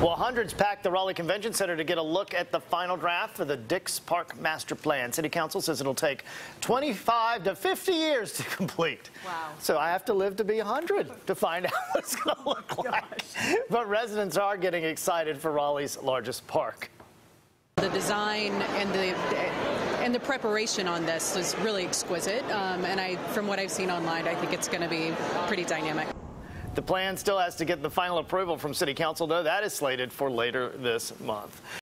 Well, hundreds packed the Raleigh Convention Center to get a look at the final draft for the Dix Park Master Plan. City Council says it'll take 25 to 50 years to complete. Wow. So I have to live to be 100 to find out what it's going to look like. But residents are getting excited for Raleigh's largest park. The design and the and the preparation on this is really exquisite. Um, and I, from what I've seen online, I think it's going to be pretty dynamic. The plan still has to get the final approval from City Council, though. That is slated for later this month.